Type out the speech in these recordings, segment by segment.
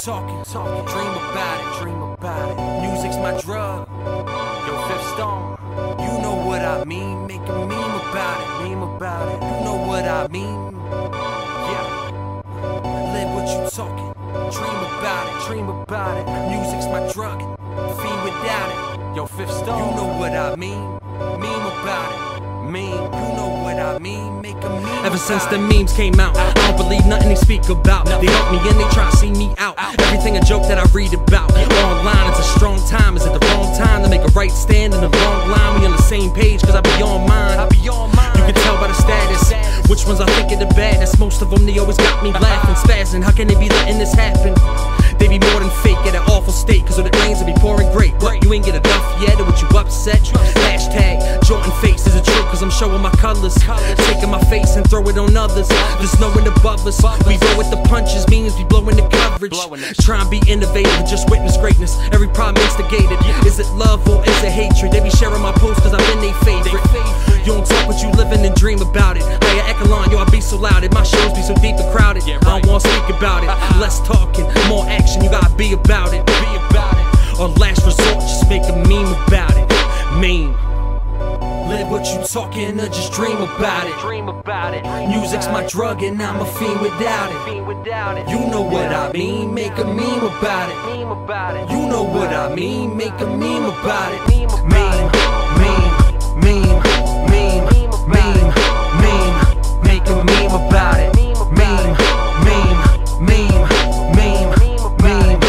talking, talking. Dream about it, dream about it. Music's my drug. Yo, Fifth Stone, you know what I mean. Make a meme about it, meme about it. You know what I mean. Yeah. Live what you talking. Dream about it, dream about it. Music's my drug. Fiend without it. Yo, Fifth Stone, you know what I mean. Meme about it. Meme, you know what I mean. Make a meme. Ever since the memes came out, I don't believe nothing they speak about. They help me and they try to see me out. Everything a joke that I read about. Online, it's a strong time. Is it the wrong time to make a right stand in the long line? We on the same page, cause I be on mine. I be on mine. You can tell by the status. Which ones I think are the baddest? Most of them, they always got me laughing, spazzing. How can they be letting this happen? They be more than fake at an awful state, cause when it rains, it be pouring great. But you ain't get enough yet, or what you upset? Showing my colors. Taking my face and throw it on others. There's no one above us. We roll with the punches, means we blowing the coverage. Try and be innovative and just witness greatness. Every problem instigated. Is it love or is it hatred? They be sharing my posts cause I've been they favorite. You don't talk what you living and dream about it. Higher echelon, yo, I be so loud. My shows be so deep and crowded. I don't wanna speak about it. Uh-huh. Less talking, more action, you gotta be about it. Be about it. Or last resort, just make a meme about it. Meme. Live what you talking or just dream about it. Dream about it. Music's my drug and I'm a fiend without it. it. You know what I mean, make a meme about it. meme about it. You know what I mean, make a meme about it. Meme, meme, meme, meme, meme, meme. Make a meme about it. Meme, meme, meme, meme, meme.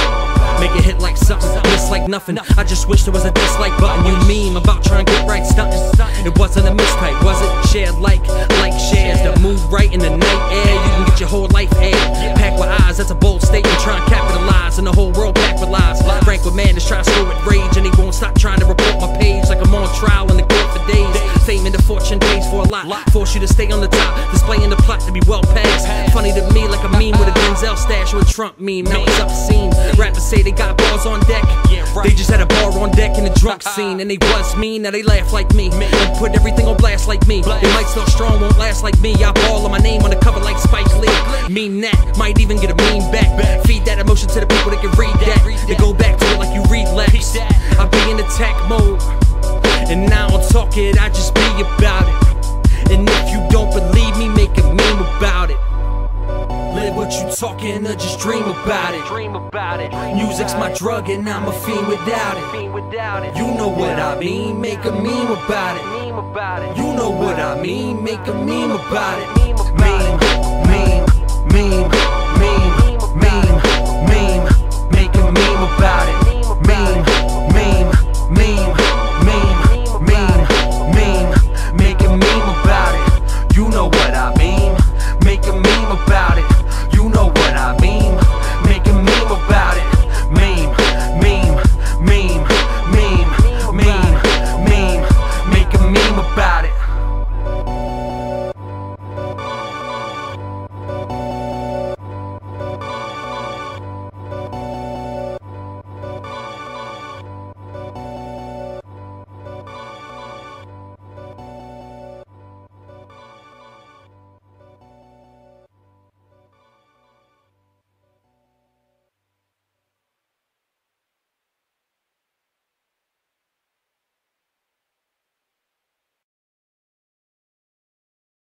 Make it hit like something, miss like nothing. Just wish there was a dislike button. You meme about trying to get right stunting. It wasn't a mistype, was it? Shared like, like shares that move right in the night air. You can get your whole life air. Packed with eyes, that's a bold statement. Trying to capitalize, and the whole world packed with lies. Frank with man is to score with rage, and he won't stop trying to report my page like I'm on trial in the court for days. Fame and the fortune pays for a lot. Force you to stay on the top, displaying the plot to be well with a stash a Trump meme. Now it's obscene. Rappers say they got bars on deck. yeah They just had a bar on deck in the drunk scene, and they was mean. Now they laugh like me and put everything on blast like me. They might still strong, won't last like me. I ball on my name on the cover like Spike Lee. Mean that might even get a meme back. back. Feed that emotion to the people that can read that. They go back to it like you read relapse. I be in attack mode, and now I don't talk it. I just be about it. And if you don't believe me, make a meme talking or just dream about it. Dream about it. Music's my drug and I'm a fiend without it. You know what I mean? Make a meme about it. You know what I mean? Make a meme about it. Meme, meme, meme, meme, meme, meme. Make a meme about it. Meme, meme, meme, meme, meme, meme. Make a meme about it. You know what I mean? Make a meme about it.